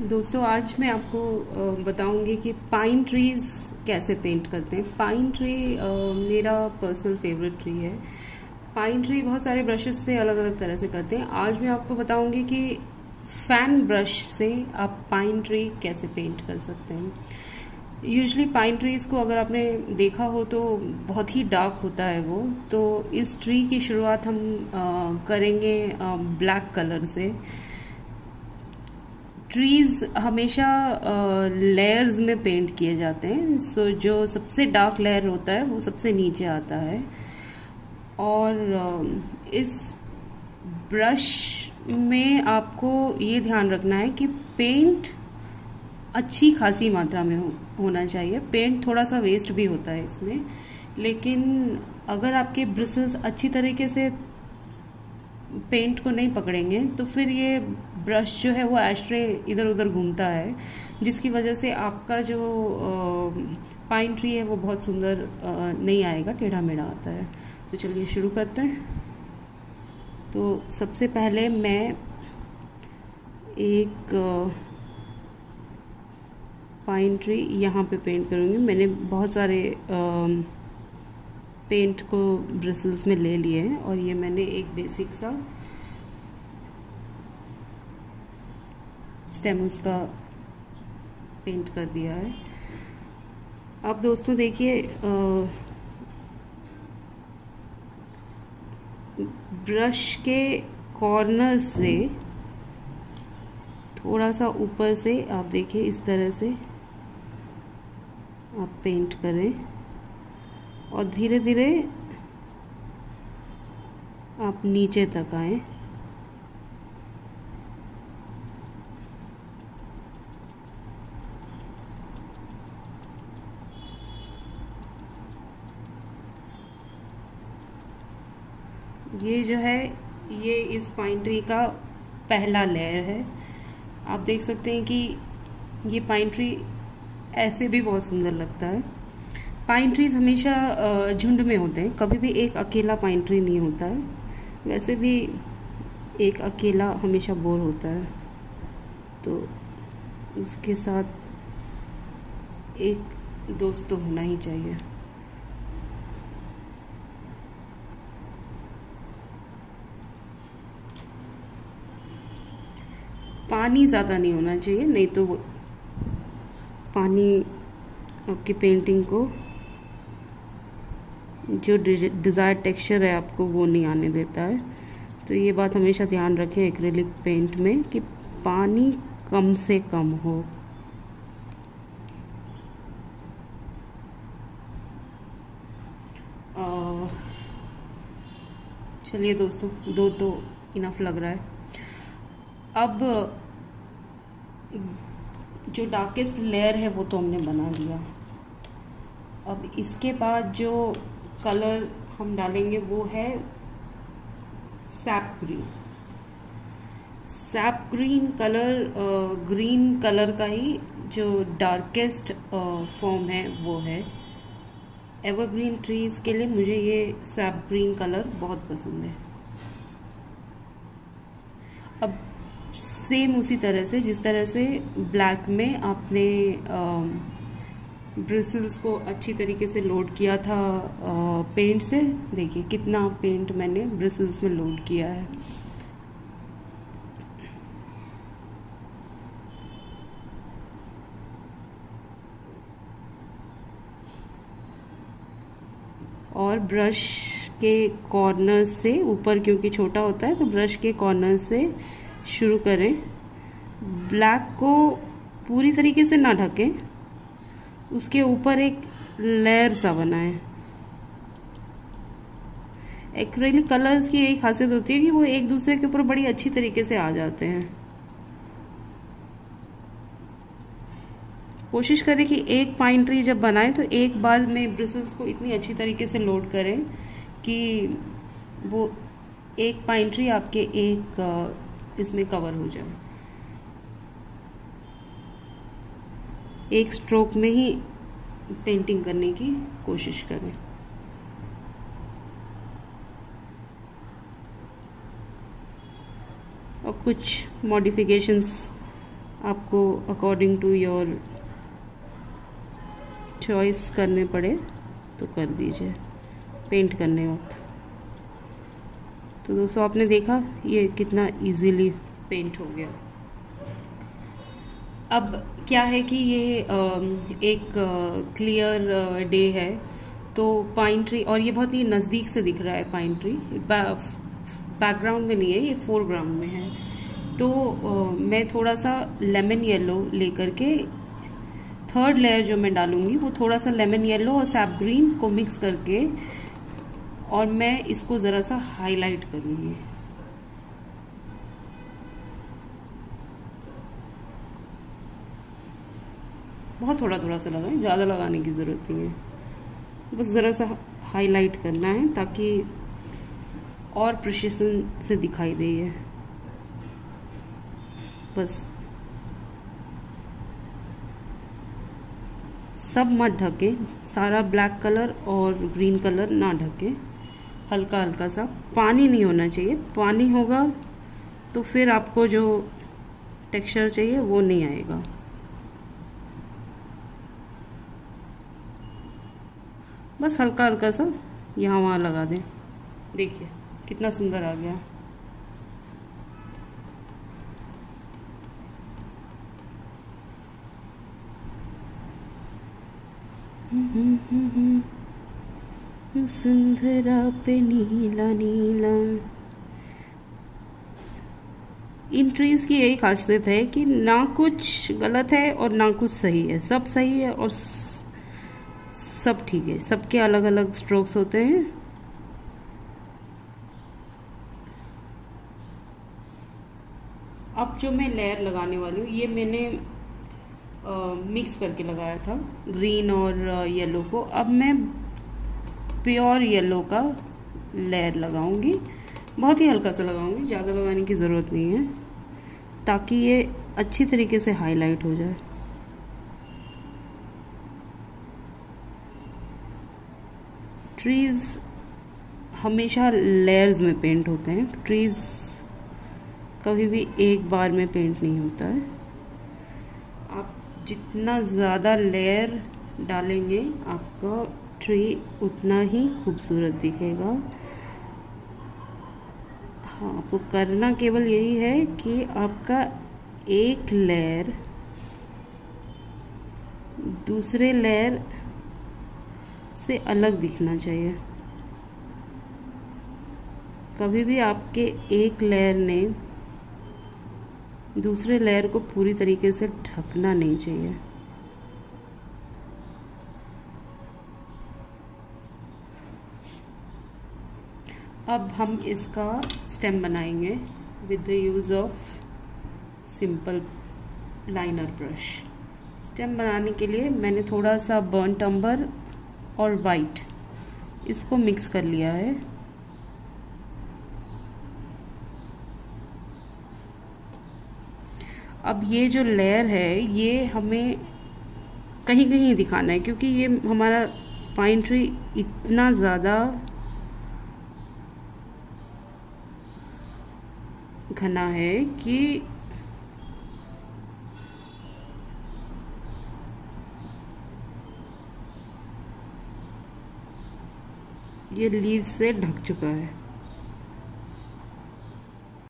दोस्तों आज मैं आपको बताऊँगी कि पाइन ट्रीज़ कैसे पेंट करते हैं। पाइन ट्री मेरा पर्सनल फेवरेट ट्री है। पाइन ट्री बहुत सारे ब्रशेस से अलग अलग तरह से करते हैं। आज मैं आपको बताऊँगी कि फ़ैन ब्रश से आप पाइन ट्री कैसे पेंट कर सकते हैं। यूजली पाइन ट्रीज़ को अगर आपने देखा हो तो बहुत ही डार्क होता है वो। तो इस ट्री की शुरुआत हम आ, करेंगे ब्लैक कलर से। ट्रीज़ हमेशा लेयर्स में पेंट किए जाते हैं। सो so, जो सबसे डार्क लेयर होता है वो सबसे नीचे आता है। और इस ब्रश में आपको ये ध्यान रखना है कि पेंट अच्छी खासी मात्रा में हो, होना चाहिए। पेंट थोड़ा सा वेस्ट भी होता है इसमें। लेकिन अगर आपके ब्रिसल्स अच्छी तरीके से पेंट को नहीं पकड़ेंगे तो फिर ये ब्रश जो है वो एस्ट्रे इधर उधर घूमता है, जिसकी वजह से आपका जो पाइन ट्री है वो बहुत सुंदर नहीं आएगा टेढ़ा मेढ़ा आता है। तो चलिए शुरू करते हैं। तो सबसे पहले मैं एक पाइन ट्री यहाँ पे पेंट करूँगी। मैंने बहुत सारे पेंट को ब्रिसल्स में ले लिए हैं और ये मैंने एक बेसिक सा स्टेम उसका पेंट कर दिया है। अब दोस्तों देखिए ब्रश के कॉर्नर से थोड़ा सा ऊपर से आप देखिए, इस तरह से आप पेंट करें। और धीरे धीरे आप नीचे तक आए। ये जो है, ये इस पाइन ट्री का पहला लेयर है। आप देख सकते हैं कि ये पाइन ट्री ऐसे भी बहुत सुंदर लगता है। पाइन ट्रीज हमेशा झुंड में होते हैं। कभी भी एक अकेला पाइन ट्री नहीं होता है। वैसे भी एक अकेला हमेशा बोर होता है। तो उसके साथ एक दोस्त तो होना ही चाहिए। पानी ज़्यादा नहीं होना चाहिए, नहीं तो पानी आपकी पेंटिंग को, जो डिज़ायर टेक्सचर है आपको वो नहीं आने देता है। तो ये बात हमेशा ध्यान रखें एक्रेलिक पेंट में कि पानी कम से कम हो। चलिए दोस्तों, दो तो इनफ लग रहा है। अब जो डार्केस्ट लेयर है, वो तो हमने बना लिया अब इसके बाद जो कलर हम डालेंगे, वो है sap green sap green colour green colour का ही जो डार्केस्ट फॉर्म है, वो है। एवरग्रीन ट्रीज के लिए मुझे ये सैप ग्रीन कलर बहुत पसंद है। अब सेम उसी तरह से जिस तरह से ब्लैक में आपने ब्रिसल्स को अच्छी तरीके से लोड किया था आ, पेंट से। देखिए कितना पेंट मैंने ब्रिसल्स में लोड किया है। और ब्रश के कॉर्नर से ऊपर क्योंकि छोटा होता है तो ब्रश के कॉर्नर से शुरू करें। ब्लैक को पूरी तरीके से ना ढकें। उसके ऊपर एक लेयर सा बनाए। एक्रेलिक कलर्स की यही खासियत होती है कि वो एक दूसरे के ऊपर बड़ी अच्छी तरीके से आ जाते हैं। कोशिश करें कि एक पाइन ट्री जब बनाएँ तो एक बार में ब्रिसल्स को इतनी अच्छी तरीके से लोड करें कि वो एक पाइन ट्री आपके एक इसमें कवर हो जाए एक स्ट्रोक में ही पेंटिंग करने की कोशिश करें। और कुछ मॉडिफिकेशंस आपको अकॉर्डिंग टू योर चॉइस करने पड़े तो कर दीजिए। पेंट करने वक्त। तो दोस्तों आपने देखा ये कितना इजीली पेंट हो गया। अब क्या है कि ये एक क्लियर डे है तो पाइन ट्री और ये बहुत ही नज़दीक से दिख रहा है पाइन ट्री बैकग्राउंड में नहीं है, ये फोरग्राउंड में है। तो मैं थोड़ा सा लेमन येलो लेकर के थर्ड लेयर जो मैं डालूँगी, वो थोड़ा सा लेमन येलो और सैप ग्रीन को मिक्स करके और मैं इसको ज़रा सा हाईलाइट करूँगी। बहुत थोड़ा थोड़ा सा लगाएँ, ज़्यादा लगाने की ज़रूरत नहीं है। बस ज़रा सा हाईलाइट करना है ताकि और प्रिशिशन से दिखाई दे बस। सब मत ढके, सारा ब्लैक कलर और ग्रीन कलर ना ढके। हल्का हल्का सा। पानी नहीं होना चाहिए। पानी होगा तो फिर आपको जो टेक्सचर चाहिए वो नहीं आएगा। बस हल्का हल्का सा यहाँ वहाँ लगा दें। देखिए, कितना सुंदर आ गया। सुंदरा पे नीला नीला। इन ट्रीज की यही खासियत है कि ना कुछ गलत है और ना कुछ सही है। सब सही है और सब ठीक है। सबके अलग अलग स्ट्रोक्स होते हैं। अब जो मैं लेयर लगाने वाली हूँ ये मैंने आ, मिक्स करके लगाया था ग्रीन और येलो को। अब मैं प्योर येलो का लेयर लगाऊँगी। बहुत ही हल्का सा लगाऊँगी, ज़्यादा लगाने की ज़रूरत नहीं है, ताकि ये अच्छी तरीके से हाईलाइट हो जाए। ट्रीज़ हमेशा लेयर्स में पेंट होते हैं। ट्रीज़ कभी भी एक बार में पेंट नहीं होता है। आप जितना ज़्यादा लेयर डालेंगे, आपका ट्री उतना ही खूबसूरत दिखेगा। हाँ आपको करना केवल यही है कि आपका एक लेयर दूसरे लेयर से अलग दिखना चाहिए। कभी भी आपके एक लेयर ने दूसरे लेयर को पूरी तरीके से ढकना नहीं चाहिए। अब हम इसका स्टेम बनाएँगे with the use of simple liner brush stem बनाने के लिए मैंने थोड़ा सा बर्न टम्बर और वाइट इसको मिक्स कर लिया है। अब ये जो लेयर है, ये हमें कहीं कहीं दिखाना है क्योंकि ये हमारा पाइन ट्री इतना ज़्यादा घना है कि ये लीव से ढक चुका है।